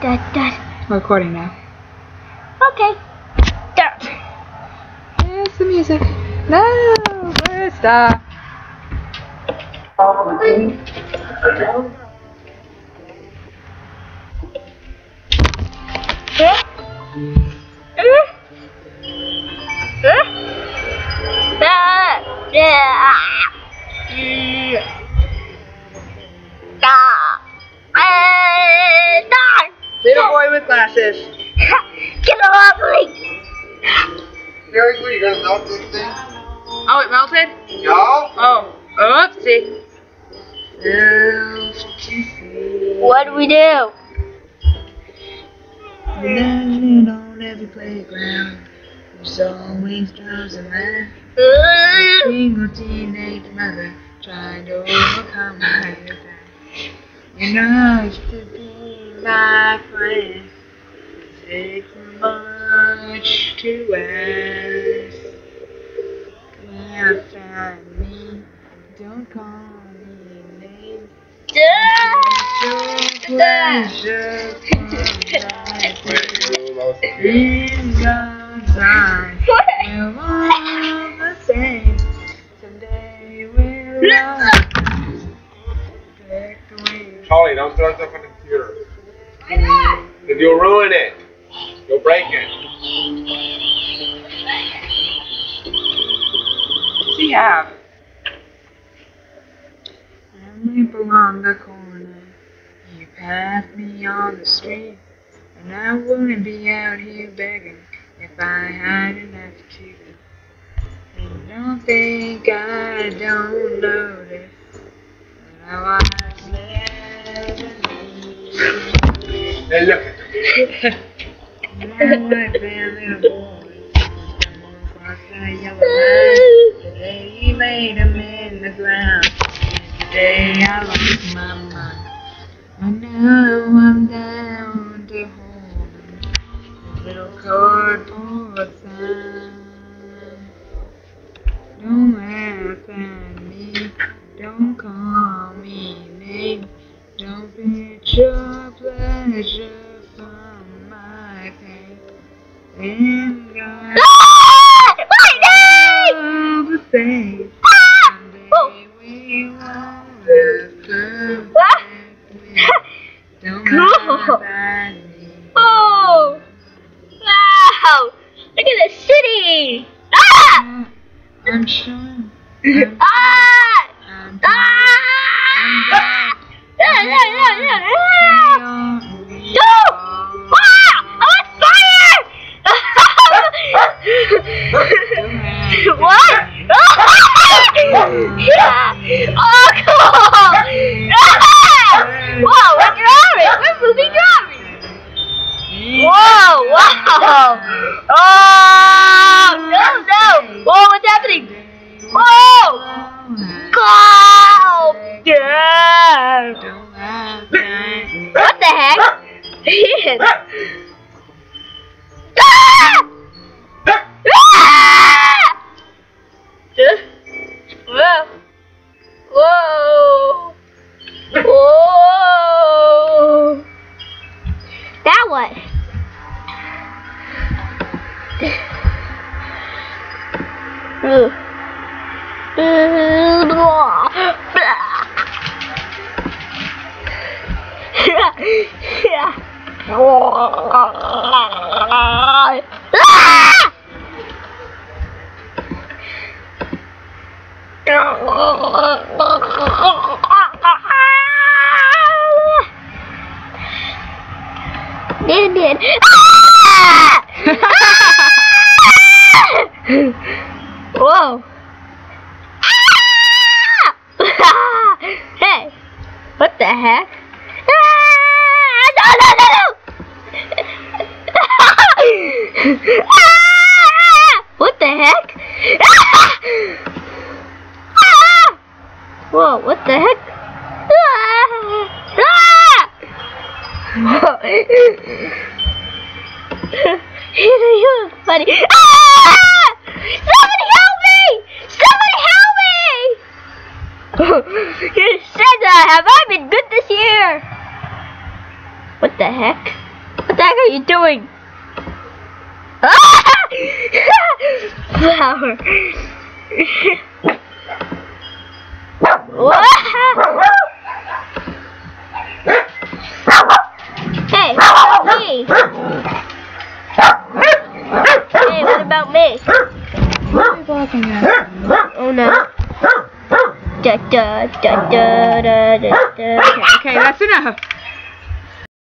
da, da. I'm recording now. Okay. Da. Where's the music? No! Where's the... Eh? Eh? Eh? Da. Da. Da. Da. Little boy with glasses. Get off me! Seriously, you're gonna melt this thing? Oh, it melted? No? Oh. Oopsie. What do we do? Dancing on every playground. There's always drugs around. Uh, Single teenage mother trying to overcome her depression. You know, I used be my friend. It takes much to ask. Can't find me. Don't call me names. It's your pleasure. In God's eyes, we're all the same. Someday we'll all away. Charlie, don't start stuff on the computer. If you'll ruin it. You'll break it. She have. I live along the corner. You passed me on the street. And I wouldn't be out here begging if I had enough to. And don't think I The I lost my mind. And now I'm down to hold a little cardboard sign. Don't laugh at me. Don't call me names. Don't your pleasure. Ah! My. Ah! Oh! Wow! Look at the city! Ah! I'm sure. Ah! What? Oh, cool! Whoa, we're driving! We're moving driving! Whoa! Wow! Oh! No! No! Whoa! What's happening? Whoa! Go! Yeah! What the heck? Did did. Ah! Whoa. Ah! hey, what the heck? Ah! No, no, no, no! What the heck? Whoa, what the heck? Whoa. You're funny. Somebody help me! Somebody help me! you said that. Have I been good this year? What the heck? What the heck are you doing? Ah! Flower. hey, about me? Hey, what about me? Oh no. Da da da da da da. Okay, okay, that's enough.